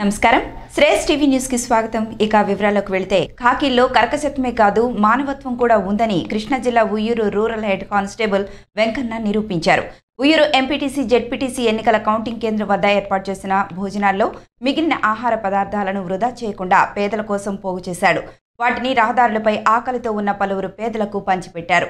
నమస్కారం. శ్రేష్ టీవీ న్యూస్కి స్వాగతం. ఇక వివరాలకు వెళితే ఖాకీల్లో కర్కశత్వమే కాదు మానవత్వం కూడా ఉందని కృష్ణా జిల్లా Uyyuru rural head constable Venkanna నిరూపించారు. ఉయ్యూరు ఎంపీటీసీ జెడ్పీటీసీ ఎన్నికల కౌంటింగ్ కేంద్రం వద్ద ఏర్పాటు చేసిన భోజనాల్లో మిగిలిన ఆహార పదార్థాలను వృధా చేయకుండా పేదల కోసం పోగు చేశాడు. వాటిని రహదారులపై ఆకలితో ఉన్న పలువురు పేదలకు పంచిపెట్టారు.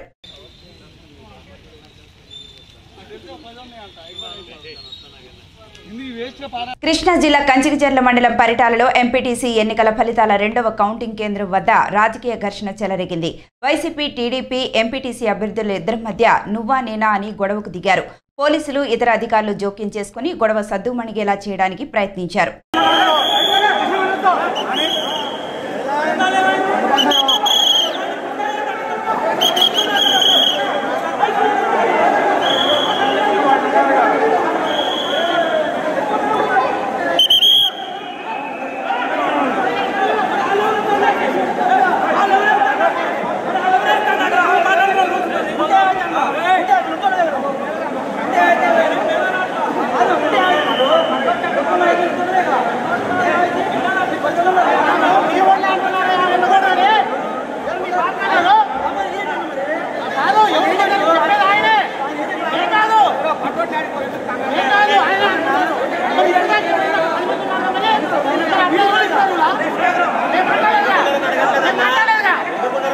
కృష్ణా జిల్లా కంచికచర్ల మండలం పరిటాలలో ఎంపీటీసీ ఎన్నికల ఫలితాల రెండవ కౌంటింగ్ కేంద్రం వద్ద రాజకీయ ఘర్షణ చెలరేగింది. వైసీపీ టీడీపీ ఎంపీటీసీ అభ్యర్థుల ఇద్దరి మధ్య నువ్వా నేనా అని గొడవకు దిగారు. పోలీసులు ఇతర అధికారులు జోక్యం చేసుకుని గొడవ సద్దుమణిగేలా చేయడానికి ప్రయత్నించారు.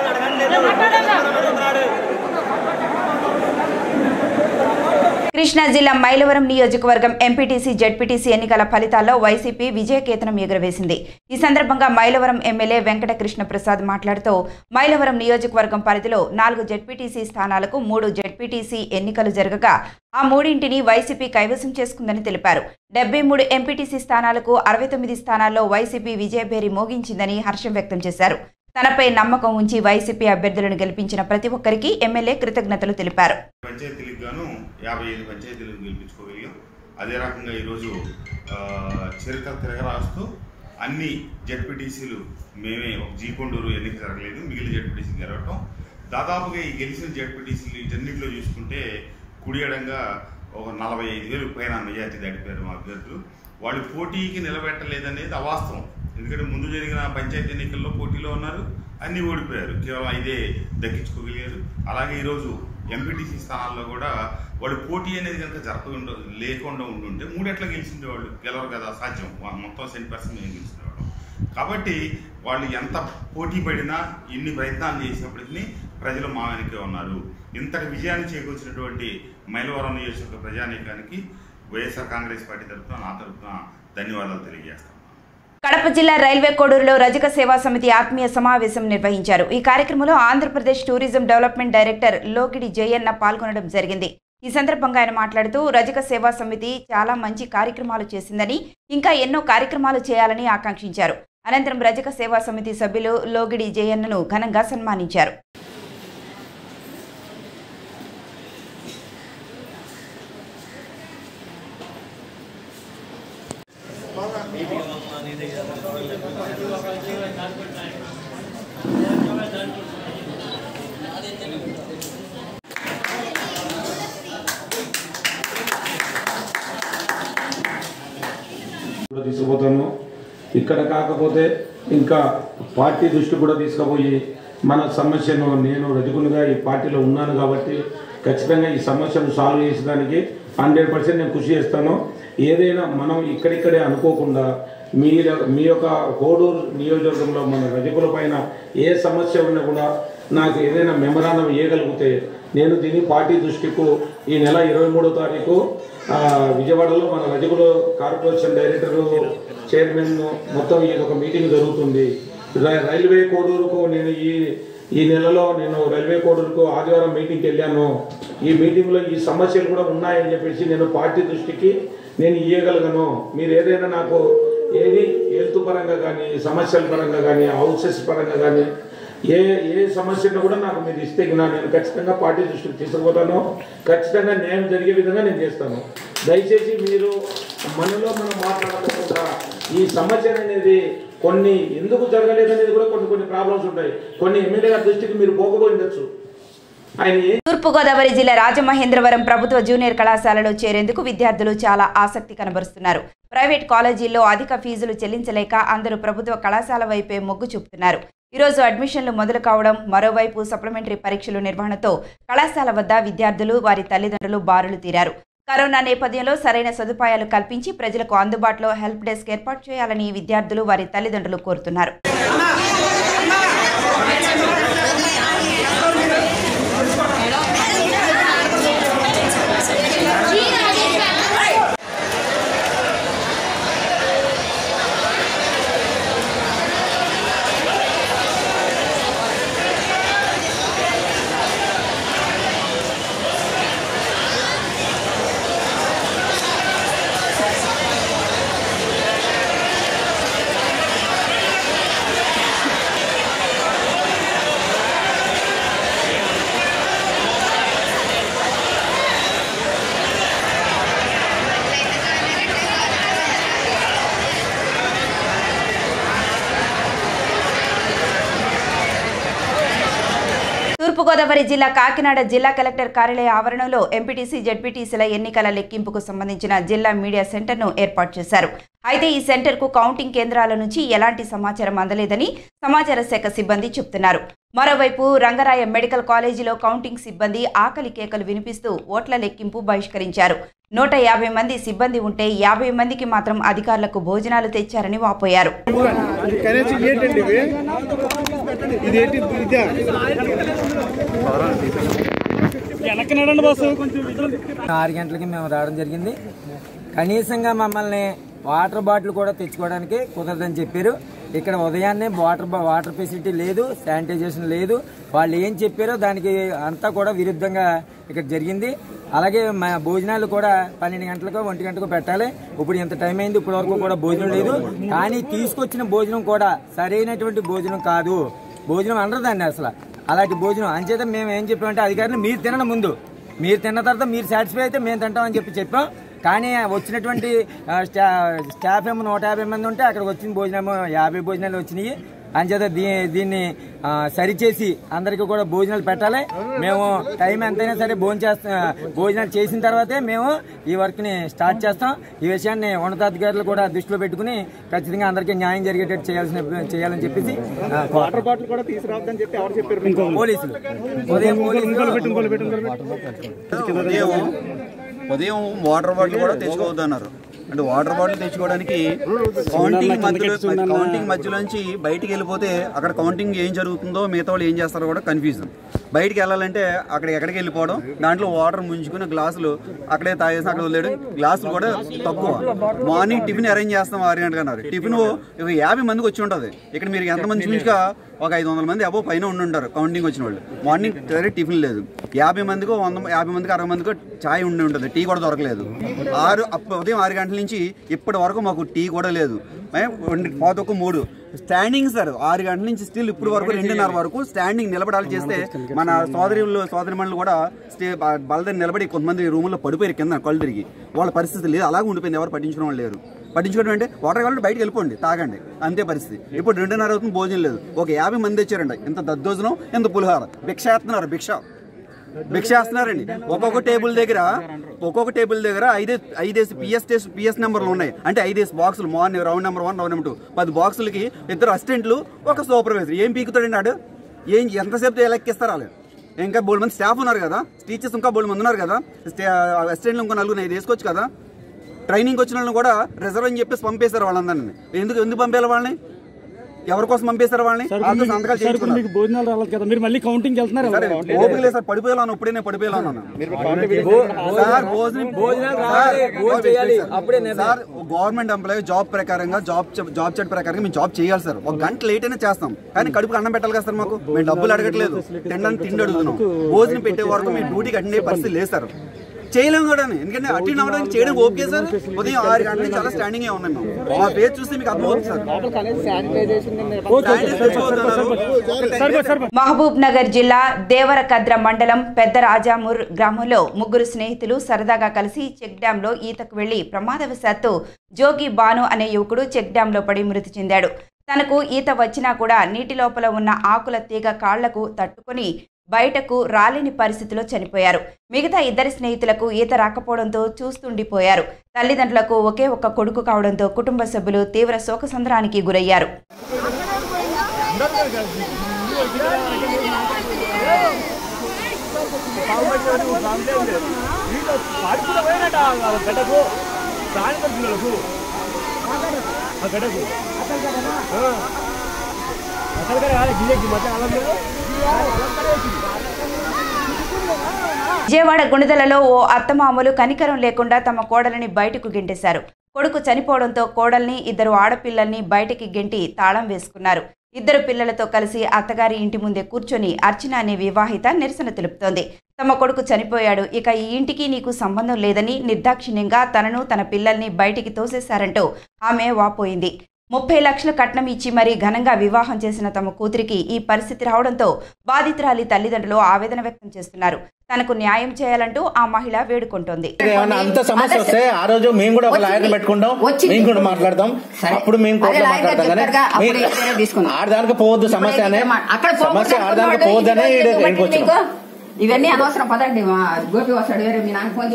అడగండి కృష్ణా జిల్లా మైలవరం నియోజకవర్గం ఎంపీటీసీ జడ్పీటీసీ ఎన్నికల ఫలితాల్లో వైసీపీ విజయకేతనం ఎగురవేసింది. ఈ సందర్భంగా మైలవరం ఎమ్మెల్యే వెంకట కృష్ణ ప్రసాద్ మాట్లాడుతూ మైలవరం నియోజకవర్గం పరిధిలో నాలుగు జెడ్పీటీసీ స్థానాలకు మూడు జెడ్పీటీసీ ఎన్నికలు జరగగా ఆ మూడింటిని వైసీపీ కైవసం చేసుకుందని తెలిపారు. డెబ్బై మూడు ఎంపీటీసీ స్థానాలకు అరవై తొమ్మిది స్థానాల్లో వైసీపీ విజయభేరి మోగించిందని హర్షం వ్యక్తం చేశారు. తనపై నమ్మకం ఉంచి వైసీపీ అభ్యర్థులను గెలిపించిన ప్రతి ఒక్కరికి ఎమ్మెల్యే కృతజ్ఞతలు తెలిపారు. పంచాయతీలకు గాను యాభై ఐదు పంచాయతీలకు గెలిపించుకోగలిగాం. అదే రకంగా ఈరోజు చరిత్ర తిరగరాస్తూ అన్ని జడ్పీటీసీలు మేమే ఒక జీకొండూరు ఎన్నిక జరగలేదు. మిగిలిన జడ్పీటీసీ జరగటం దాదాపుగా ఈ గెలిచిన జడ్పీటీసీలు ఇటన్నింటిలో చూసుకుంటే కుడియడంగా ఒక నలభై ఐదు వేలు పైన మెజార్టీ దాటిపోయారు మా అభ్యర్థులు. వాళ్ళు పోటీకి నిలబెట్టలేదనేది అవాస్తవం. ఎందుకంటే ముందు జరిగిన పంచాయతీ ఎన్నికల్లో పోటీలో ఉన్నారు. అన్నీ ఓడిపోయారు. కేవలం ఇదే దక్కించుకోగలిగారు. అలాగే ఈరోజు ఎంపీటీసీ స్థానాల్లో కూడా వాళ్ళు పోటీ అనేది కనుక జరపకుండా లేకుండా ఉండుంటే మూడెట్లా గెలిచిండే వాళ్ళు. గెలవరు కదా సాధ్యం మొత్తం సెంట్ పర్సెంట్ మేము గెలిచినవాడు కాబట్టి వాళ్ళు ఎంత పోటీ పడినా ఎన్ని ప్రయత్నాలు చేసినప్పటికీ ప్రజలు మా వెనకే ఉన్నారు. ఇంతటి విజయాన్ని చేకూర్చినటువంటి మైలవరం నియోజకవర్గ ప్రజానీకానికి వైఎస్ఆర్ కాంగ్రెస్ పార్టీ తరఫున నా తరఫున ధన్యవాదాలు తెలియజేస్తాను. కడప జిల్లా రైల్వే కోడూరులో రజక సేవా సమితి ఆత్మీయ సమావేశం నిర్వహించారు. ఈ కార్యక్రమంలో Andhra Pradesh tourism development director Lokidi Jayanna పాల్గొనడం జరిగింది. ఈ సందర్భంగా ఆయన మాట్లాడుతూ రజక సేవా సమితి చాలా మంచి కార్యక్రమాలు చేసిందని ఇంకా ఎన్నో కార్యక్రమాలు చేయాలని ఆకాంక్షించారు. అనంతరం రజక సేవా సమితి సభ్యులు లోగిడి జయన్నను ఘనంగా సన్మానించారు. తీసుకుపోతాను. ఇక్కడ కాకపోతే ఇంకా పార్టీ దృష్టి కూడా తీసుకుపోయి మన సమస్యను నేను రజకులుగా ఈ పార్టీలో ఉన్నాను కాబట్టి ఖచ్చితంగా ఈ సమస్యను సాల్వ్ చేసేదానికి హండ్రెడ్ పర్సెంట్ నేను కృషి చేస్తాను. ఏదైనా మనం ఇక్కడిక్కడే అనుకోకుండా మీ మీ యొక్క కోడూరు నియోజకవర్గంలో మన రజకుల పైన ఏ సమస్య ఉన్నా కూడా నాకు ఏదైనా మెమరాండం ఇవ్వగలిగితే నేను దీన్ని పార్టీ దృష్టికు ఈ నెల ఇరవై మూడో తారీఖు విజయవాడలో మన రజకుల కార్పొరేషన్ డైరెక్టర్ చైర్మన్ మొత్తం ఈ ఒక మీటింగ్ జరుగుతుంది. రైల్వే కోడూరుకు నేను ఈ ఈ నెలలో నేను రైల్వే కోడూరుకు ఆదివారం మీటింగ్కి వెళ్ళాను. ఈ మీటింగ్లో ఈ సమస్యలు కూడా ఉన్నాయని చెప్పేసి నేను పార్టీ దృష్టికి నేను ఇవ్వగలను మీరు ఏదైనా నాకు ఏది? హెల్త్ పరంగా కానీ సమస్యల పరంగా కానీ హౌసెస్ పరంగా కానీ ఏ ఏ సమస్యను కూడా నాకు మీరు ఇస్తే నేను ఖచ్చితంగా పార్టీ దృష్టికి తీసుకుపోతాను. ఖచ్చితంగా న్యాయం జరిగే విధంగా నేను చేస్తాను. దయచేసి మీరు మనలో మనం మాట్లాడకుండా ఈ సమస్య అనేది కొన్ని ఎందుకు జరగలేదు అనేది కూడా కొన్ని కొన్ని ప్రాబ్లమ్స్ ఉంటాయి. కొన్ని ఎమ్మెల్యే గారి దృష్టికి మీరు పోకపోయిండొచ్చు తూర్పుగోదావరి జిల్లా రాజమహేంద్రవరం ప్రభుత్వ జూనియర్ కళాశాలలో చేరేందుకు విద్యార్థులు చాలా ఆసక్తి కనబరుస్తున్నారు. ప్రైవేట్ కాలేజీల్లో అధిక ఫీజులు చెల్లించలేక అందరూ ప్రభుత్వ కళాశాల వైపే మొగ్గు చూపుతున్నారు. ఈరోజు అడ్మిషన్లు మొదలు కావడం మరోవైపు సప్లిమెంటరీ పరీక్షలు నిర్వహణతో కళాశాల వద్ద విద్యార్థులు వారి తల్లిదండ్రులు బారులు తీరారు. కరోనా నేపథ్యంలో సరైన సదుపాయాలు కల్పించి ప్రజలకు అందుబాటులో హెల్ప్ డెస్క్ ఏర్పాటు చేయాలని విద్యార్థులు వారి తల్లిదండ్రులు కోరుతున్నారు. తూర్పుగోదావరి జిల్లా కాకినాడ జిల్లా కలెక్టర్ కార్యాలయ ఆవరణలో ఎంపీటీసీ జడ్పీటీసీల ఎన్నికల లెక్కింపుకు సంబంధించిన జిల్లా మీడియా సెంటర్ను ఏర్పాటు చేశారు. అయితే ఈ సెంటర్కు కౌంటింగ్ కేంద్రాల నుంచి ఎలాంటి సమాచారం అందలేదని సమాచార శాఖ సిబ్బంది చెబుతున్నారు మరోవైపు రంగరాయ మెడికల్ కాలేజీలో కౌంటింగ్ సిబ్బంది ఆకలి కేకలు వినిపిస్తూ ఓట్ల లెక్కింపు బహిష్కరించారు. నూట యాభై మంది సిబ్బంది ఉంటే యాభై మందికి మాత్రం అధికారులకు భోజనాలు తెచ్చారని వాపోయారు. ఆరు గంటలకి మేము రావడం జరిగింది. కనీసంగా మమ్మల్ని వాటర్ బాటిల్ కూడా తెచ్చుకోవడానికి కుదరదని చెప్పారు. ఇక్కడ ఉదయాన్నే వాటర్ వాటర్ ఫెసిలిటీ లేదు శానిటైజేషన్ లేదు. వాళ్ళు ఏం చెప్పారో దానికి అంతా కూడా విరుద్ధంగా ఇక్కడ జరిగింది. అలాగే మా భోజనాలు కూడా పన్నెండు గంటలకు ఒంటి గంటకు పెట్టాలి. ఇప్పుడు ఇంత టైం అయింది ఇప్పటి వరకు కూడా భోజనం లేదు. కానీ తీసుకొచ్చిన భోజనం కూడా సరైనటువంటి భోజనం కాదు. భోజనం అనరదండి అసలు. అలాంటి భోజనం. అంచేత మేము ఏం చెప్పామంటే అధికారులు మీరు తినడం ముందు. మీరు తిన్న తర్వాత మీరు సాటిస్ఫై అయితే మేము తింటామని చెప్పి చెప్పాం. కానీ వచ్చినటువంటి స్టాఫ్ ఏమో నూట యాభై మంది ఉంటే అక్కడికి వచ్చిన భోజనం యాభై భోజనాలు వచ్చినాయి. అంచేత దీ దీన్ని సరిచేసి అందరికీ కూడా భోజనాలు పెట్టాలి. మేము టైం ఎంతైనా సరే భోజనం చేస్తా భోజనాలు చేసిన తర్వాతే మేము ఈ వర్క్ని స్టార్ట్ చేస్తాం. ఈ విషయాన్ని ఉన్నతాధికారులు కూడా దృష్టిలో పెట్టుకుని ఖచ్చితంగా అందరికీ న్యాయం జరిగేటట్టు చేయాల్సిన చేయాలని చెప్పేసి ఆ, వాటర్ బాటిల్ కూడా తీసుకురావద్దని చెప్పి ఎవరు చెప్పారు ఇంకో పోలీసులు. ఉదయం ఉదయం వాటర్ బాటిల్ కూడా తెచ్చుకోవద్దన్నారు. అంటే వాటర్ బాటిల్ తెచ్చుకోవడానికి కౌంటింగ్ మధ్యలో కౌంటింగ్ మధ్యలోంచి బయటికి వెళ్ళిపోతే అక్కడ కౌంటింగ్ ఏం జరుగుతుందో మిగతా వాళ్ళు ఏం చేస్తారో కూడా కన్ఫ్యూజన్ బయటికి వెళ్ళాలంటే అక్కడ ఎక్కడికి వెళ్ళిపోవడం దాంట్లో వాటర్ ముంచుకుని గ్లాసులు అక్కడే తాగేసి అక్కడ వదిలేయడం గ్లాసులు కూడా తక్కువ. మార్నింగ్ టిఫిన్ అరేంజ్ చేస్తాం ఆరు గంటలకు అన్నారు. టిఫిన్ ఒక యాభై మందికి వచ్చి ఉంటుంది. ఇక్కడ మీరు ఎంతమంది చూపించగా ఒక ఐదు వందల మంది అబో పైన ఉండి ఉంటారు కౌంటింగ్ వచ్చిన వాళ్ళు. మార్నింగ్ డైరెక్ట్ టిఫిన్ లేదు. యాభై మందికో వంద యాభై మందికి అరవై మందికో ఛాయ్ ఉండి ఉంటుంది. టీ కూడా దొరకలేదు. ఆరు ఉదయం ఆరు గంటల నుంచి ఇప్పటి వరకు మాకు టీ కూడా లేదు. పాత ఒక మూడు. స్టాండింగ్ సార్ ఆరు గంటల నుంచి స్టిల్ ఇప్పుడు వరకు రెండున్నర వరకు స్టాండింగ్ నిలబడాలి చేస్తే మన సోదరులు సోదరిమణులు కూడా స్టే బలదని నిలబడి కొంతమంది రూముల్లో పడిపోయారు కింద కళ్ళు తిరిగి. వాళ్ళ పరిస్థితి లేదు. అలాగే ఉండిపోయింది. ఎవరు పట్టించుకునే వాళ్ళు లేరు. పట్టించుకోవడం అంటే వాటర్ కావాలంటే బయటకు వెళ్ళిపోండి తాగండి. అంతే పరిస్థితి. ఇప్పుడు రెండున్నర అవుతుంది భోజనం లేదు. ఒక యాభై మంది వచ్చారండి ఇంత దద్దోజనం ఇంత పులిహార. భిక్ష వేస్తున్నారు భిక్ష. భిక్ష వేస్తున్నారండి ఒక్కొక్క టేబుల్ దగ్గర ఒక్కొక్క టేబుల్ దగ్గర ఐదే ఐదేసి పిఎస్ టెస్ట్ పిఎస్ నెంబర్లు ఉన్నాయి. అంటే ఐదేసి బాక్సులు morning round number one round number two. పది బాక్సులకి ఇద్దరు అసిస్టెంట్లు ఒక సూపర్వైజర్. ఏం పీకుతాడండి ఆడు? ఏం ఎంతసేపు లెక్కిస్తారు వాళ్ళు ఇంకా బోల్డ్ మంది స్టాఫ్ ఉన్నారు కదా? టీచర్స్ ఇంకా బోల్డ్ మంది ఉన్నారు కదా? అసిస్టెంట్లు ఇంకా నలుగురు ఐదు వేసుకోవచ్చు కదా? ట్రైనింగ్ వచ్చిన వాళ్ళని కూడా రిజర్వ్ అని చెప్పేసి పంపేశారు వాళ్ళందరినీ. ఎందుకు ఎందుకు పంపేయాలి వాళ్ళని? ఎవరి కోసం పంపేశారు వాళ్ళని? సంతకాలు చేయించుకున్నారు. మీకు భోజనాలు రాలేదు కదా మీరు మళ్ళీ కౌంటింగ్ వెళ్తున్నారు సరే ఓపిక లేదు సార్ పడిపోయాను ఇప్పుడే నేను పడిపోయాను సార్ రావాలి, గవర్నమెంట్ ఎంప్లాయీ జాబ్ ప్రకారంగా జాబ్ జాబ్ చెట్ ప్రకారంగా మేము జాబ్ చేయాలి సార్. ఒక గంట లేట్ అయినా చేస్తాం. కానీ కడుపుకి అన్నం పెట్టాలి కదా సార్ మాకు. మేము డబ్బులు అడగట్లేదు. తినడానికి తిండి అడుగుతున్నాం. భోజనం పెట్టే వరకు మేము డ్యూటీకి అటెండ్ అయ్యే పరిస్థితి లేదు సార్. చేయలేము కూడా ఎందుకంటే అటెండ్ అవ్వడానికి చేయడం ఓకే సార్. ఉదయం ఆరు గంటల నుంచి చాలా స్టాండింగ్ ఉన్నాం మేము. మా పేరు చూస్తే మీకు అర్థమవుతుంది సార్. మహబూబ్ నగర్ జిల్లా దేవరకద్ర మండలం పెద్ద రాజామూర్ గ్రామంలో ముగ్గురు స్నేహితులు సరదాగా కలిసి చెక్ డ్యాంలో ఈతకు వెళ్ళి ప్రమాదవశాత్తు జోగి బాను అనే యువకుడు చెక్ డ్యాంలో పడి మృతి చెందాడు. తనకు ఈత వచ్చినా కూడా నీటి లోపల ఉన్న ఆకుల తీగ కాళ్ళకు తట్టుకొని బయటకు రాలేని పరిస్థితిలో చనిపోయారు. మిగతా ఇద్దరి స్నేహితులకు ఈత రాకపోవడంతో చూస్తుండిపోయారు. తల్లిదండ్రులకు ఒకే ఒక్క కొడుకు కావడంతో కుటుంబ సభ్యులు తీవ్ర శోకసంద్రానికి గురయ్యారు. విజయవాడ గుణదలలో ఓ అత్తమామలు కనికరం లేకుండా తమ కోడలిని బయటకు గెంటేశారు. కొడుకు చనిపోవడంతో కోడల్ని ఇద్దరు ఆడపిల్లల్ని బయటికి గెంటి తాళం వేసుకున్నారు. ఇద్దరు పిల్లలతో కలిసి అత్తగారి ఇంటి ముందే కూర్చొని అర్చన అనే వివాహిత నిరసన తెలుపుతోంది. తమ కొడుకు చనిపోయాడు. ఇక ఈ ఇంటికి నీకు సంబంధం లేదని నిర్దాక్షిణ్యంగా తనను తన పిల్లల్ని బయటికి తోసేశారంటూ ఆమె వాపోయింది. ముప్పై లక్షల కట్నం ఇచ్చి మరీ ఘనంగా వివాహం చేసిన తమ కూతురికి ఈ పరిస్థితి రావడంతో బాధితురాలి తల్లిదండ్రులు ఆవేదన వ్యక్తం చేస్తున్నారు. తనకు న్యాయం చేయాలంటూ ఆ మహిళ వేడుకుంటోంది. అంత సమస్య వస్తే ఆ రోజు మేము కూడా ఒక లాయర్ పెట్టుకుంటాం. వచ్చింది. మేము కూడా మాట్లాడతాం. అప్పుడు మేము కోర్టులో మాట్లాడతాం. ఆడదానికి పోవద్దు సమస్య సమస్య ఆడదానికి పోవద్దనే ఇవన్నీ అనవసరం. పదండి. మా గోపి వస్తాడు. వేరే మీ నాన్న ఫోన్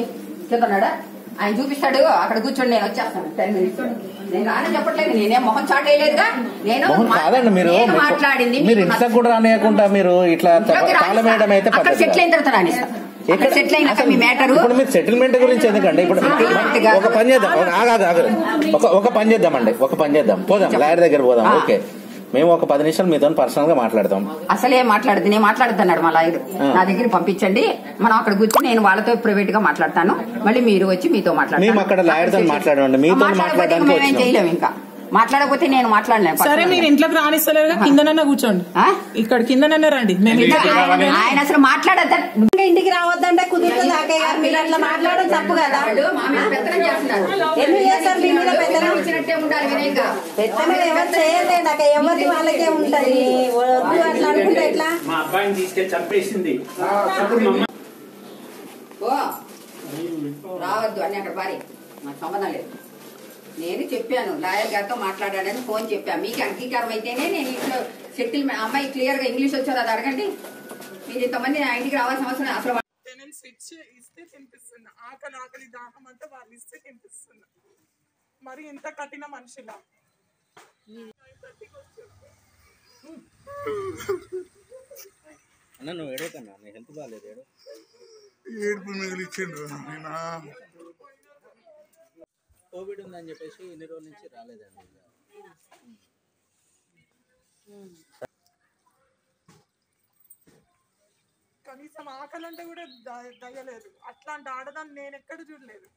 ఆయన చూపిస్తాడు అక్కడ కూర్చోండి నేను వచ్చేస్తాను. Ten minutes. నేను రానని చెప్పట్లేదు. నేనేం మొహం చాట్ వేయలేదుగా నేను మొహం కాదండి మీరు. నేను మాట్లాడింది మీరు ఇంట్లో కూడా రానియకుండా మీరు ఇట్లా తాళం వేయడం అయితే అక్కడ పద్ధతి సెటిల్ కాదు. అయిన తర్వాత అక్కడ ఎక్కడ- సెటిల్ అయినాక మీ మ్యాటరు ఇప్పుడు మీరు సెటిల్మెంట్ గురించి ఎందుకండి? ఇప్పుడు ఒక పని చేద్దాం. ఒక- ఆగు, ఆగు, ఆగు. ఒక ఒక పని చేద్దామండి. ఒక పని చేద్దాం. పోదాం. లాయర్ దగ్గర పోదాం. ఓకే. మేము ఒక పది నిమిషాలు మీతో పర్సనల్గా మాట్లాడతాం అసలే మాట్లాడదు నేను మాట్లాడుతున్నాడు మా లాయర్. నా దగ్గర పంపించండి మనం అక్కడ కూర్చొని నేను వాళ్ళతో ప్రైవేట్గా మాట్లాడతాను మళ్ళీ మీరు వచ్చి మీతో మాట్లాడతాను మేము అక్కడ లాయర్తో మాట్లాడండి. మీతో మాట్లాడడానికి. చేయలేము ఇంకా మాట్లాడకపోతే నేను మాట్లాడలేను సరే మీరు ఇంట్లోకి రానిస్తలేరు కిందనన్నా కూర్చోండి. ఆ? ఇక్కడ కిందనన్నా రండి ఆయన అసలు మాట్లాడద్ద ఇంటికి రావద్దంటే కుదురుతుంది అక్కయ్య గారు. మీరు అట్లా మాట్లాడడం తప్పు కదా. ఎందుకు చేస్తారు? మీ మీద పెత్తనం? వచ్చినట్టే ఉండాలి వినయంగా. పెత్తనం ఎవరు చేయలేదు అక్క ఎవరిది వాళ్ళకే ఉంటది. వద్దు అట్లా అనుకుంటే ఎట్లా? మా అబ్బాయిని తీసుకెళ్ళి చంపేసింది. రావద్దు అని అక్కడ భారీ నాకు సంబంధం లేదు. నేను చెప్పాను. లాయర్ గారితో మాట్లాడాడని ఫోన్ చెప్పాను మీకు అంగీకారం అయితేనే నేను ఇంట్లో సెటిల్ అమ్మాయి క్లియర్గా ఇంగ్లీష్ వచ్చారు అది అడగండి. మీరు ఇంతమంది నా ఇంటికి రావాల్సిన అవసరం. అసలు ఇచ్చి ఇస్తే తినిపిస్తున్నా. ఆకలి ఆకలి దాహం అంతా వాళ్ళు ఇస్తే తినిపిస్తున్నా. మరి ఇంత కఠిన మనిషిలా? అన్న నువ్వు ఏడవకన్నా నీ హెల్త్ బాగాలేదు ఏడుపు మిగిలిచ్చిండ్రు. ఆయన కోవిడ్ ఉందని చెప్పేసి ఎన్ని రోజుల నుంచి రాలేదండి కనీసం ఆకలి అంటే కూడా దయలేదు అట్లాంటి ఆడదాన్ని నేను ఎక్కడ చూడలేదు.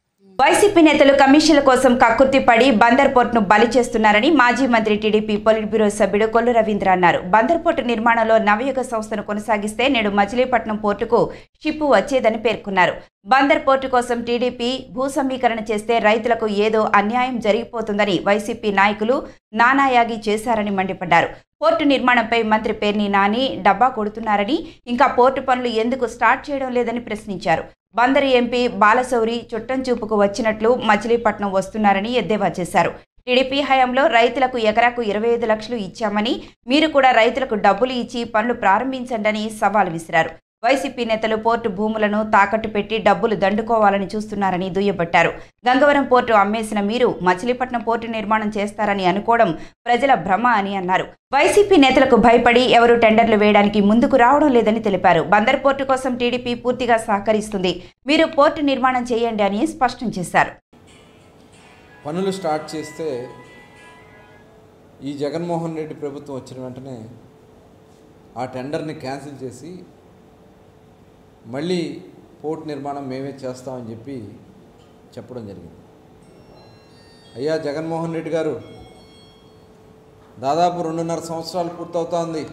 వైసీపీ నేతలు కమిషన్ల కోసం కక్కుర్తి పడి బందర్ పోర్టును బలి చేస్తున్నారని మాజీ మంత్రి టీడీపీ పొలిట్ బ్యూరో సభ్యుడు కొల్లు రవీంద్ర అన్నారు. బందర్ పోర్టు నిర్మాణంలో నవయుగ సంస్థను కొనసాగిస్తే నేడు మచిలీపట్నం పోర్టుకు షిప్పు వచ్చేదని పేర్కొన్నారు. బందర్ పోర్టు కోసం టీడీపీ భూ సమీకరణ చేస్తే రైతులకు ఏదో అన్యాయం జరిగిపోతుందని వైసీపీ నాయకులు నానాయాగి చేశారని మండిపడ్డారు. పోర్టు నిర్మాణంపై మంత్రి పేర్ని నాని డబ్బా కొడుతున్నారని ఇంకా పోర్టు పనులు ఎందుకు స్టార్ట్ చేయడం లేదని ప్రశ్నించారు. బందరు ఎంపీ బాలశౌరి చుట్టం చూపుకు వచ్చినట్లు మచిలీపట్నం వస్తున్నారని ఎద్దేవా చేశారు. టీడీపీ హయాంలో రైతులకు ఎకరాకు ఇరవై ఐదు లక్షలు ఇచ్చామని మీరు కూడా రైతులకు డబ్బులు ఇచ్చి పనులు ప్రారంభించండని సవాల్ విసిరారు. వైసీపీ నేతలు పోర్టు భూములను తాకట్టు పెట్టి డబ్బులు దండుకోవాలని చూస్తున్నారని దుయ్యబట్టారు. గంగవరం పోర్టు అమ్మేసిన మీరు మచిలీపట్నం పోర్టు నిర్మాణం చేస్తారని అనుకోవడం ప్రజల భ్రమ అని అన్నారు. వైసీపీ నేతలకు భయపడి ఎవరు టెండర్లు వేయడానికి ముందుకు రావడం లేదని తెలిపారు. బందర్ పోర్టు కోసం టీడీపీ పూర్తిగా సహకరిస్తుంది. మీరు పోర్టు నిర్మాణం చేయండి అని స్పష్టం చేశారు. పనులు స్టార్ట్ చేస్తే ఈ జగన్మోహన్ రెడ్డి ప్రభుత్వం వచ్చిన వెంటనే ఆ టెండర్ని క్యాన్సిల్ చేసి మళ్ళీ పోర్ట్ నిర్మాణం మేమే చేస్తామని చెప్పి చెప్పడం జరిగింది. అయ్యా జగన్మోహన్ రెడ్డి గారు దాదాపు రెండున్నర సంవత్సరాలు పూర్తవుతోంది.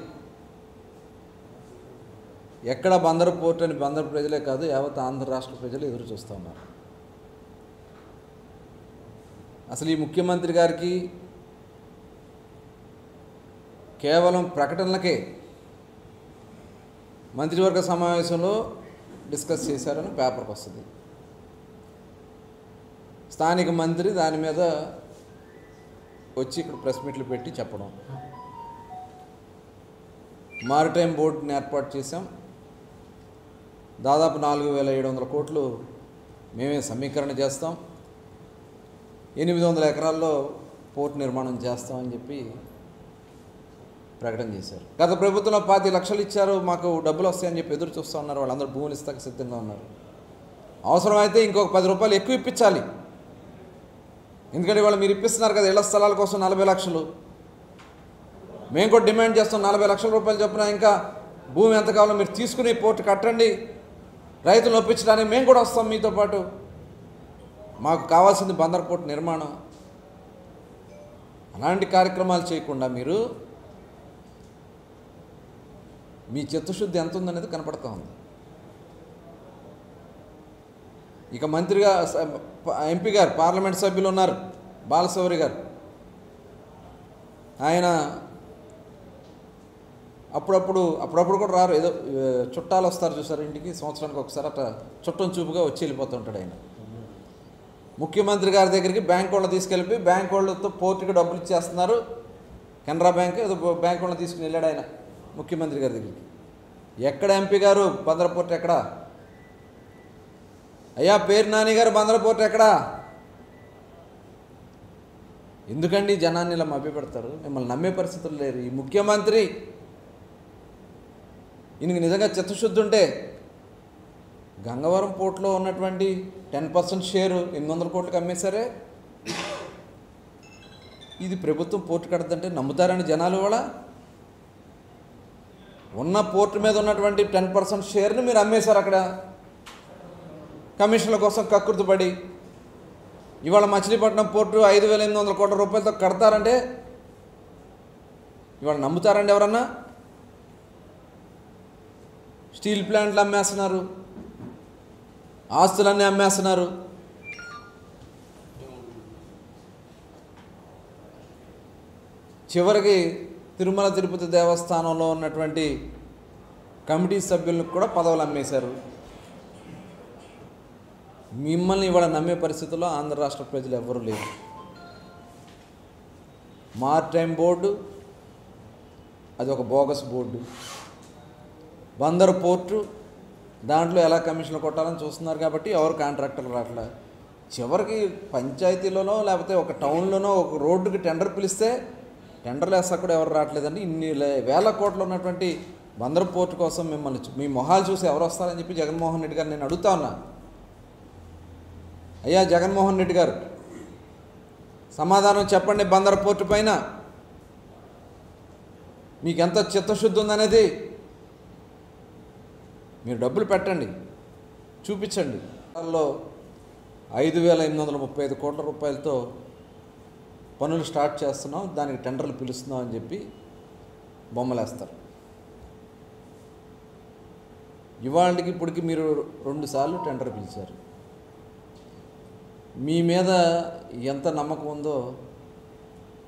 ఎక్కడ బందరు పోర్ట్ అని బందరు ప్రజలే కాదు యావత్ ఆంధ్ర రాష్ట్ర ప్రజలు ఎదురు చూస్తూ ఉన్నారు. అసలు ఈ ముఖ్యమంత్రి గారికి కేవలం ప్రకటనలకే మంత్రివర్గ సమావేశంలో డిస్కస్ చేశారని పేపర్కి వస్తుంది. స్థానిక మంత్రి దాని మీద వచ్చి ఇక్కడ ప్రెస్ మీట్లు పెట్టి చెప్పడం. మారిటైమ్ బోర్డుని ఏర్పాటు చేశాం. దాదాపు నాలుగు వేల ఏడు వందల కోట్లు మేమే సమీకరణ చేస్తాం. ఎనిమిది వందల ఎకరాల్లో పోర్ట్ నిర్మాణం చేస్తామని చెప్పి ప్రకటన చేశారు. గత ప్రభుత్వంలో పాతి లక్షలు ఇచ్చారు మాకు డబ్బులు వస్తాయని చెప్పి ఎదురు చూస్తూ ఉన్నారు వాళ్ళందరూ భూములు ఇస్తాక సిద్ధంగా ఉన్నారు. అవసరమైతే ఇంకొక పది రూపాయలు ఎక్కువ ఇప్పించాలి. ఎందుకంటే వాళ్ళు మీరు ఇప్పిస్తున్నారు కదా ఇళ్ళ స్థలాల కోసం నలభై లక్షలు. మేము కూడా డిమాండ్ చేస్తాం నలభై లక్షల రూపాయలు చొప్పున ఇంకా భూమి ఎంత కావాలో మీరు తీసుకుని పోర్టు కట్టండి. రైతులు ఒప్పించడానికి మేము కూడా వస్తాం మీతో పాటు. మాకు కావాల్సింది బందర్ పోర్టు నిర్మాణం. అలాంటి కార్యక్రమాలు చేయకుండా మీరు మీ చిత్తశుద్ధి ఎంత ఉందనేది కనపడతా ఉంది. ఇక మంత్రిగా ఎంపీ గారు పార్లమెంట్ సభ్యులు ఉన్నారు బాలశౌరి గారు. ఆయన అప్పుడప్పుడు అప్పుడప్పుడు కూడా రారు. ఏదో చుట్టాలు వస్తారు చూసారు ఇంటికి? సంవత్సరానికి ఒకసారి అట్లా చుట్టం చూపుగా వచ్చి వెళ్ళిపోతుంటాడు ఆయన. ముఖ్యమంత్రి గారి దగ్గరికి బ్యాంక్ వాళ్ళు తీసుకెళ్ళి బ్యాంక్ వాళ్ళతో పోర్టుకి డబ్బులు ఇచ్చేస్తున్నారు. కెనరా బ్యాంక్ ఏదో బ్యాంక్ వాళ్ళని తీసుకుని వెళ్ళాడు ఆయన. ముఖ్యమంత్రి గారి దగ్గరికి. ఎక్కడ ఎంపీ గారు? బందర పోర్ట్ ఎక్కడ? అయ్యా పేరు నాని గారు బందర పోర్ట్ ఎక్కడా? ఎందుకండి జనాన్ని ఇలా మభ్యపెడతారు మిమ్మల్ని నమ్మే పరిస్థితులు లేరు. ఈ ముఖ్యమంత్రి ఈయనకి నిజంగా చిత్తశుద్ధి ఉంటే గంగవరం పోర్టులో ఉన్నటువంటి టెన్ పర్సెంట్ షేరు ఎనిమిది వందల కోట్లకు అమ్మేశారే? ఇది ప్రభుత్వం పోర్టు కడతంటే నమ్ముతారని జనాలు కూడా ఉన్న పోర్టు మీద ఉన్నటువంటి టెన్ పర్సెంట్ షేర్ని మీరు అమ్మేశారు అక్కడ. కమిషన్ల కోసం కక్కుర్తిపడి. ఇవాళ మచిలీపట్నం పోర్టు ఐదు వేల ఎనిమిది వందల కోట్ల రూపాయలతో కడతారంటే ఇవాళ నమ్ముతారండి ఎవరన్నా? స్టీల్ ప్లాంట్లు అమ్మేస్తున్నారు. ఆస్తులన్నీ అమ్మేస్తున్నారు. చివరికి తిరుమల తిరుపతి దేవస్థానంలో ఉన్నటువంటి కమిటీ సభ్యులకు కూడా పదవులు అమ్మేశారు. మిమ్మల్ని ఇవాళ నమ్మే పరిస్థితుల్లో ఆంధ్ర రాష్ట్ర ప్రజలు ఎవ్వరూ లేరు. మారిటైమ్ బోర్డు అది ఒక బోగస్ బోర్డు. బందరు పోర్టు దాంట్లో ఎలా కమిషన్లు కొట్టాలని చూస్తున్నారు కాబట్టి ఎవరు కాంట్రాక్టర్లు రావట్లే. చివరికి పంచాయతీలోనో లేకపోతే ఒక టౌన్లోనో ఒక రోడ్డుకి టెండర్ పిలిస్తే టెండర్లు వేస్తా కూడా ఎవరు రావట్లేదండి. ఇన్ని వేల కోట్లు ఉన్నటువంటి బందర్ పోర్టు కోసం మిమ్మల్ని మీ మొహాలు చూసి ఎవరు వస్తారని చెప్పి జగన్మోహన్ రెడ్డి గారు నేను అడుగుతా ఉన్నా. అయ్యా జగన్మోహన్ రెడ్డి గారు సమాధానం చెప్పండి బందర్ పోర్టు పైన. మీకు ఎంత చిత్తశుద్ధి ఉందనేది మీరు డబ్బులు పెట్టండి చూపించండి. వాళ్ళలో ఐదు వేల ఎనిమిది వందల ముప్పై ఐదు కోట్ల రూపాయలతో పనులు స్టార్ట్ చేస్తున్నాం దానికి టెండర్లు పిలుస్తున్నాం అని చెప్పి బొమ్మలేస్తారు. ఇవాళకి ఇప్పటికి మీరు రెండుసార్లు టెండర్ పిలిచారు. మీ మీద ఎంత నమ్మకం ఉందో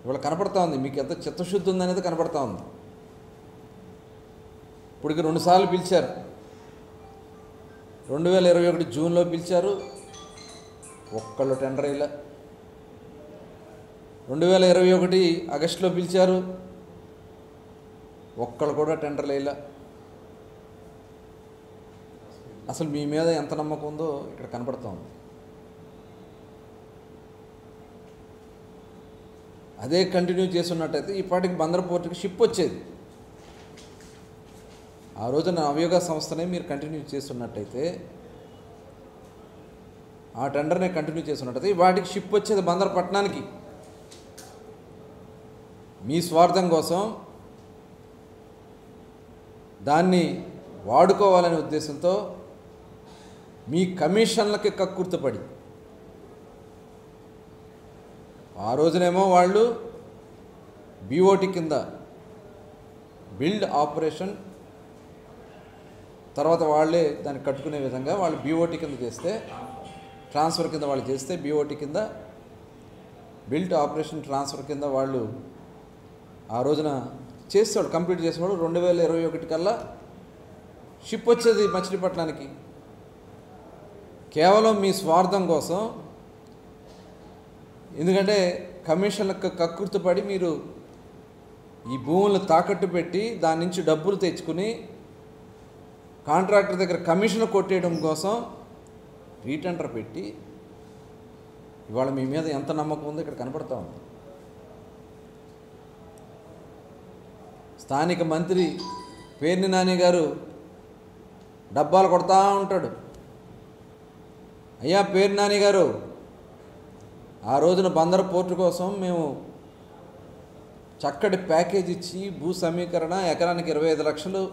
ఇవాళ కనపడతా ఉంది మీకు ఎంత చిత్తశుద్ధి ఉందనేది కనపడతా ఉంది. ఇప్పటికి రెండుసార్లు పిలిచారు. రెండు వేల ఇరవై ఒకటి జూన్లో పిలిచారు. ఒక్కళ్ళు టెండర్ ఇలా రెండు వేల ఇరవై ఒకటి ఆగస్టులో పిలిచారు. ఒక్కళ్ళు కూడా టెండర్ లేలా. అసలు మీ మీద ఎంత నమ్మకం ఉందో ఇక్కడ కనపడుతోంది అదే కంటిన్యూ చేస్తున్నట్టయితే ఈ పాటికి బందర్ పోర్టుకి షిప్ వచ్చేది. ఆ రోజున అవయోగ సంస్థనే మీరు కంటిన్యూ చేస్తున్నట్టయితే ఆ టెండర్నే కంటిన్యూ చేస్తున్నట్టయితే వాటికి షిప్ వచ్చేది బందర్ పట్టణానికి మీ స్వార్థం కోసం దాన్ని వాడుకోవాలనే ఉద్దేశంతో మీ కమిషన్లకి కక్కుర్తపడి ఆ రోజునేమో వాళ్ళు బీఓటి కింద బిల్డ్ ఆపరేషన్ తర్వాత వాళ్ళే దాన్ని కట్టుకునే విధంగా వాళ్ళు బీఓటీ కింద చేస్తే ట్రాన్స్ఫర్ కింద వాళ్ళు చేస్తే బీఓటీ కింద బిల్ట్ ఆపరేషన్ ట్రాన్స్ఫర్ కింద వాళ్ళు ఆ రోజున చేస్తాడు కంప్లీట్ చేసేవాడు రెండు వేల ఇరవై ఒకటి కల్లా షిప్ వచ్చేది మచిలీపట్నానికి. కేవలం మీ స్వార్థం కోసం. ఎందుకంటే కమిషన్లకు కక్కుర్తిపడి మీరు ఈ భూములను తాకట్టు పెట్టి దాని నుంచి డబ్బులు తెచ్చుకుని కాంట్రాక్టర్ దగ్గర కమిషన్ కొట్టేయడం కోసం రీటెండర్ పెట్టి ఇవాళ మీ మీద ఎంత నమ్మకం ఉందో ఇక్కడ కనపడతా ఉంది. స్థానిక మంత్రి పేర్ని నాని గారు డబ్బాలు కొడతా ఉంటాడు. అయ్యా పేరు నాని గారు ఆ రోజున బందర్ పోర్టు కోసం మేము చక్కటి ప్యాకేజ్ ఇచ్చి భూ సమీకరణ ఎకరానికి ఇరవై ఐదు లక్షలు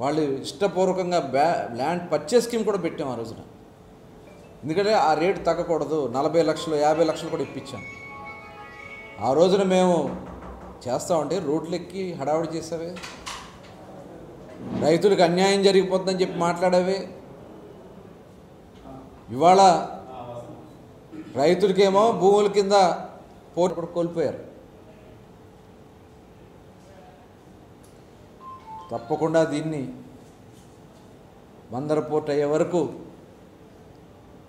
వాళ్ళు ఇష్టపూర్వకంగా బ్యా ల్యాండ్ పర్చేస్ స్కీమ్ కూడా పెట్టాం ఆ రోజున. ఎందుకంటే ఆ రేటు తగ్గకూడదు. నలభై లక్షలు యాభై లక్షలు కూడా ఇప్పించాం. ఆ రోజున మేము చేస్తామంటే రోడ్లు ఎక్కి హడావుడి చేసావే? రైతులకు అన్యాయం జరిగిపోతుందని చెప్పి మాట్లాడావే? ఇవాళ రైతులకేమో భూముల కింద పోటీ కోల్పోయారు. తప్పకుండా దీన్ని వందర పోటీ అయ్యే వరకు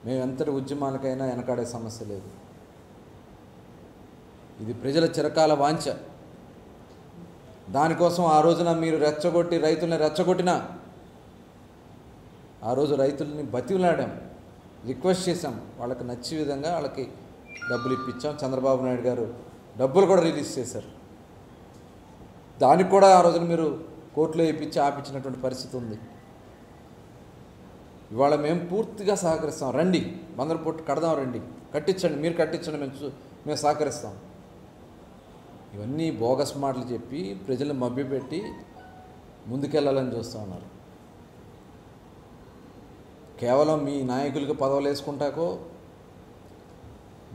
మేము ఎంతటి ఉద్యమాలకైనా వెనకాడే సమస్య లేదు. ఇది ప్రజల చిరకాల వాంఛ. దానికోసం ఆ రోజున మీరు రెచ్చగొట్టి రైతుల్ని రెచ్చగొట్టినా ఆ రోజు రైతుల్ని బతిలాడాం రిక్వెస్ట్ చేశాం. వాళ్ళకి నచ్చే విధంగా వాళ్ళకి డబ్బులు ఇప్పించాం. చంద్రబాబు నాయుడు గారు డబ్బులు కూడా రిలీజ్ చేశారు. దానికి కూడా ఆ రోజున మీరు కోర్టులో ఇప్పించి ఆపించినటువంటి పరిస్థితి ఉంది. ఇవాళ మేము పూర్తిగా సహకరిస్తాం. రండి బందరు కడదాం రండి. కట్టించండి మీరు కట్టించండి మేము చూ- మేము సహకరిస్తాం. ఇవన్నీ బోగస్ మాటలు చెప్పి ప్రజలు మభ్యపెట్టి ముందుకెళ్ళాలని చూస్తూ ఉన్నారు. కేవలం మీ నాయకులకు పదవులు వేసుకుంటాకో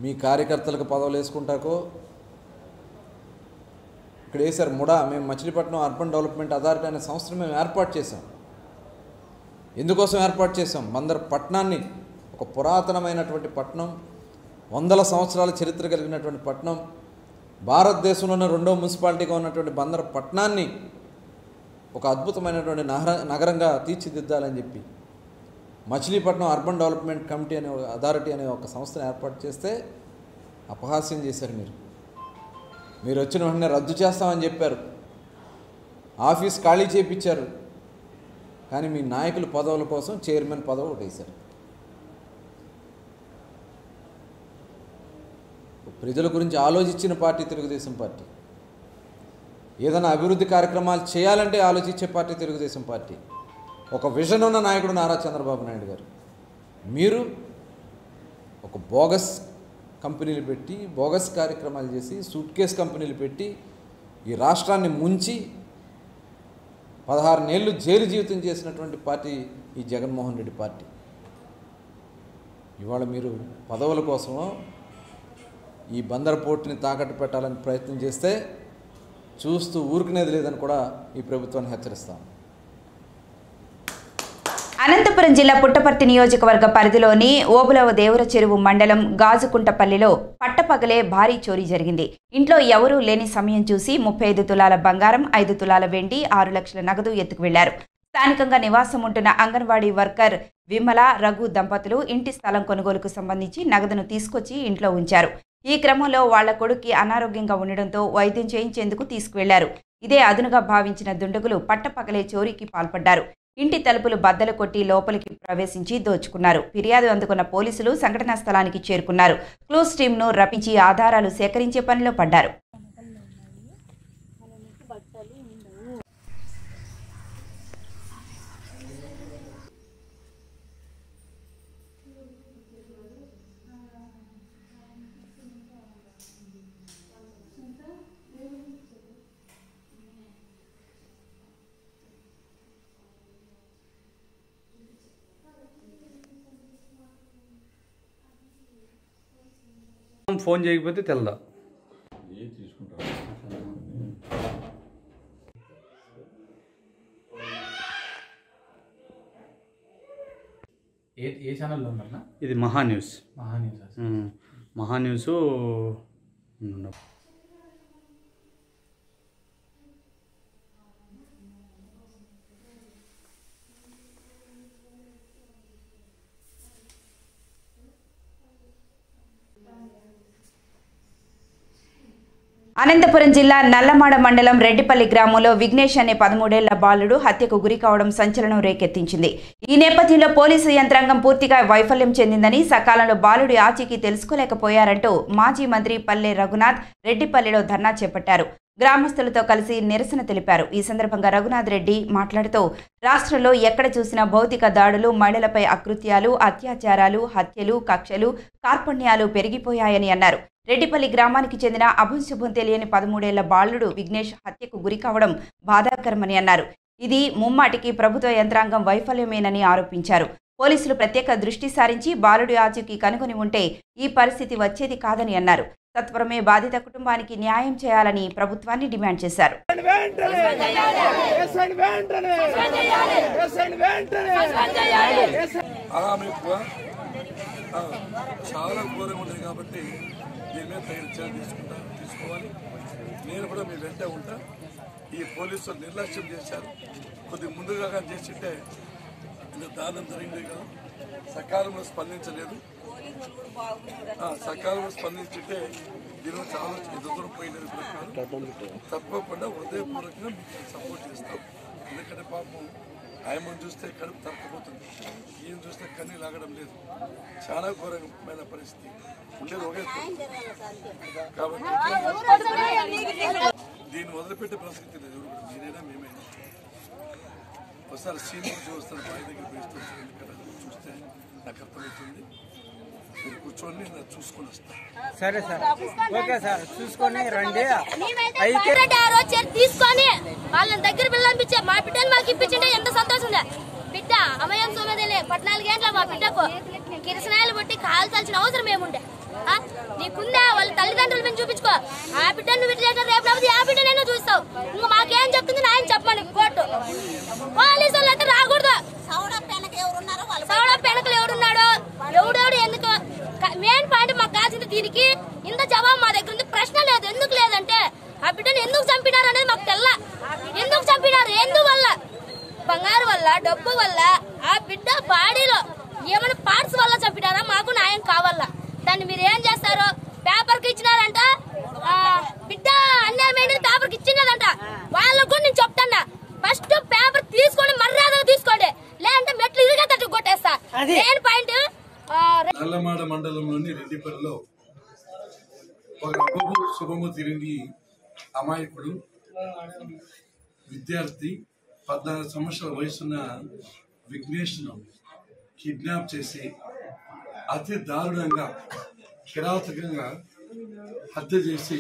మీ కార్యకర్తలకు పదవులు వేసుకుంటాకో ఇక్కడ వేశారు ముడా మేము మచిలీపట్నం అర్బన్ డెవలప్మెంట్ అథారిటీ అనే సంస్థను మేము ఏర్పాటు చేసాం ఎందుకోసం ఏర్పాటు చేసాం మందర పట్టణాన్ని ఒక పురాతనమైనటువంటి పట్టణం వందల సంవత్సరాల చరిత్ర కలిగినటువంటి పట్టణం భారతదేశంలోనే రెండో మున్సిపాలిటీగా ఉన్నటువంటి బందర్ పట్టణాన్ని ఒక అద్భుతమైనటువంటి నగర నగరంగా తీర్చిదిద్దాలని చెప్పి మచిలీపట్నం అర్బన్ డెవలప్మెంట్ కమిటీ అనే అథారిటీ అనే ఒక సంస్థను ఏర్పాటు చేస్తే అపహాస్యం చేశారు మీరు. మీరు వచ్చిన వెంటనే రద్దు చేస్తామని చెప్పారు. ఆఫీస్ ఖాళీ చేయించారు కానీ మీ నాయకుల పదవుల కోసం చైర్మన్ పదవి ఒకటేశారు. ప్రజల గురించి ఆలోచించిన పార్టీ తెలుగుదేశం పార్టీ. ఏదైనా అభివృద్ధి కార్యక్రమాలు చేయాలంటే ఆలోచించే పార్టీ తెలుగుదేశం పార్టీ. ఒక విజన్ ఉన్న నాయకుడు నారా చంద్రబాబు నాయుడు గారు. మీరు ఒక బోగస్ కంపెనీలు పెట్టి బోగస్ కార్యక్రమాలు చేసి సూట్ కేస్ కంపెనీలు పెట్టి ఈ రాష్ట్రాన్ని ముంచి పదహారు నెలలు జైలు జీవితం చేసినటువంటి పార్టీ ఈ జగన్మోహన్ రెడ్డి పార్టీ. ఇవాళ మీరు పదవుల కోసమో ఈ బందర్ పోర్టుని తాకట్టు పెట్టాలని ప్రయత్నం చేస్తే చూస్తూ ఊరుకునేది లేదని కూడా ఈ ప్రభుత్వాన్ని హెచ్చరిస్తాం. అనంతపురం జిల్లా పుట్టపర్తి నియోజకవర్గ పరిధిలోని ఓబులవ దేవర చెరువు మండలం గాజుకుంటపల్లిలో పట్టపగలే భారీ చోరీ జరిగింది. ఇంట్లో ఎవరూ లేని సమయం చూసి ముప్పై ఐదు తులాల బంగారం ఐదు తులాల వెండి ఆరు లక్షల నగదు ఎత్తుకు వెళ్ళారు. స్థానికంగా నివాసం ఉంటున్న అంగన్వాడీ వర్కర్ విమల రఘు దంపతులు ఇంటి స్థలం కొనుగోలుకు సంబంధించి నగదును తీసుకొచ్చి ఇంట్లో ఉంచారు. ఈ క్రమంలో వాళ్ళ కొడుక్కి అనారోగ్యంగా ఉండడంతో వైద్యం చేయించేందుకు తీసుకువెళ్ళారు. ఇదే అదునుగా భావించిన దుండగులు పట్టపగలే చోరీకి పాల్పడ్డారు. ఇంటి తలుపులు బద్దలు కొట్టి లోపలికి ప్రవేశించి దోచుకున్నారు. ఫిర్యాదు అందుకున్న పోలీసులు సంఘటనా స్థలానికి చేరుకున్నారు. క్లూస్ టీంను రపించి ఆధారాలు సేకరించే పనిలో పడ్డారు. ఫోన్ చేయకపోతే తెల్దా? ఏ ఏ ఛానల్లో ఇది మహా న్యూస్ మహా న్యూస్ మహా న్యూస్ అనంతపురం జిల్లా నల్లమాడ మండలం రెడ్డిపల్లి గ్రామంలో విఘ్నేష్ అనే పదమూడేళ్ళ బాలుడు హత్యకు గురి కావడం సంచలనం రేకెత్తించింది. ఈ నేపథ్యంలో పోలీసు యంత్రాంగం పూర్తిగా వైఫల్యం చెందిందని సకాలంలో బాలుడి ఆచీకి తెలుసుకోలేకపోయారంటూ మాజీ మంత్రి పల్లె రఘునాథ్ రెడ్డిపల్లిలో ధర్నా చేపట్టారు. గ్రామస్తులతో కలిసి నిరసన తెలిపారు. ఈ సందర్భంగా రఘునాథ్ రెడ్డి మాట్లాడుతూ రాష్ట్రంలో ఎక్కడ చూసినా భౌతిక దాడులు మహిళలపై అకృత్యాలు అత్యాచారాలు హత్యలు కక్షలు కార్పణ్యాలు పెరిగిపోయాయని అన్నారు. రెడ్డిపల్లి గ్రామానికి చెందిన అభంశుభం తెలియని పదమూడేళ్ళ బాలుడు విఘ్నేష్ హత్యకు గురి కావడం బాధాకరమని అన్నారు. ఇది ముమ్మాటికి ప్రభుత్వ యంత్రాంగం వైఫల్యమేనని ఆరోపించారు. పోలీసులు ప్రత్యేక దృష్టి సారించి బాలుడి ఆచూకీ కనుగొని ఉంటే ఈ పరిస్థితి వచ్చేది కాదని అన్నారు. తత్వరమే బాధిత కుటుంబానికి న్యాయం చేయాలని ప్రభుత్వాన్ని డిమాండ్ చేశారు. చాలా ఘోరంగా ఉంటుంది కాబట్టి దీని మీద తగిన చర్యలు తీసుకుంటా తీసుకోవాలి. నేను కూడా మీ వెంట ఉంటా. ఈ పోలీసులు నిర్లక్ష్యం చేశారు. కొద్ది ముందుగా కానీ చేసింటే ఇంత దారుణం జరిగింది కదా. సకాలంలో స్పందించలేదు. సకాలంలో స్పందించుంటే దీని చాలా ఎదురు పోయినది కూడా తప్పకుండా హృదయపూర్వకంగా మీకు సపోర్ట్ చేస్తాం. ఎందుకంటే పాపం ఆయమని చూస్తే కడుపు తప్పపోతుంది ఈయన చూస్తే కన్నీ లాగడం లేదు. చాలా ఘోరమైన పరిస్థితి. దీన్ని వదిలిపెట్టే ప్రసక్తి లేదు. మీరైనా మేమైనా ఒకసారి సీనియర్ చూస్తారు బాయ్ దగ్గర అది చూస్తే నాకు అర్థమవుతుంది. మీరు కూర్చొని నేను చూసుకొని వస్తాను సరే సార్. Okay sir. చూసుకొని రండి. తీసుకొని వాళ్ళని దగ్గర పిల్లనిపించే మా బిడ్డను మాకు ఇప్పించింటే ఎంత సంతోషం ఉందా బిడ్డ అమయం సోమదేలే పద్నాలుగేంట్ల మా బిడ్డకు కిరసనాయలు బట్టి కాల్చాల్సిన అవసరం ఏముండే? నీకుందా? వాళ్ళ తల్లిదండ్రుల మీద చూపించుకో. ఆ బిడ్డను నువ్వు రేపు రాబోతే ఆ బిడ్డనైనా చూస్తావు. ఇంకా మాకేం చెప్తుంది నాయన చెప్పమని కోర్టు. పోలీసు వాళ్ళు అంటే రాకూడదు. సౌడ పెనకలు ఎవరున్నాడో ఎవడెవడు? ఎందుకు? మెయిన్ పాయింట్ మాకు కాల్సింది దీనికి. ఇంత జవాబు మా దగ్గర ఉంది. ప్రశ్న లేదు. ఎందుకు లేదంటే ఆ బిడ్డను ఎందుకు చంపినారు అనేది మాకు తెల్ల. ఎందుకు చంపినారు? ఎందువల్ల? బంగారు వల్ల డబ్బు వల్ల ఆ బిడ్డ బాడీలో ఏమైనా పార్ట్స్ వల్ల చంపినారా? మాకు న్యాయం కావాలా? దాన్ని మీరు ఏం చేస్తారు పేపర్కి ఇచ్చినారంట. బిడ్డ అన్యాయమైనది పేపర్కి ఇచ్చినదంట వాళ్ళకు కూడా నేను చెప్తాన్నా. ఫస్ట్ పేపర్ తీసుకొని మర్యాదగా తీసుకోండి. లేదంటే మెట్లు ఇదిగా తట్టు కొట్టేస్తా మెయిన్ పాయింట్ నల్లమాడ మండలంలోని రెడ్డిపల్లిలో ఒక అబ్బు శుభము తిరిగి అమాయకుడు విద్యార్థి పద్నాలుగు సంవత్సరాల వయసున్న విఘ్నేష్ను కిడ్నాప్ చేసి అతి దారుణంగా కిరాతకంగా హత్య చేసి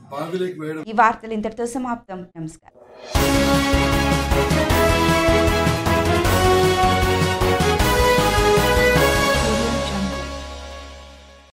బావిలోకి వేయడం ఈ వార్తలు ఇంతటితో సమాప్తం. నమస్కారం.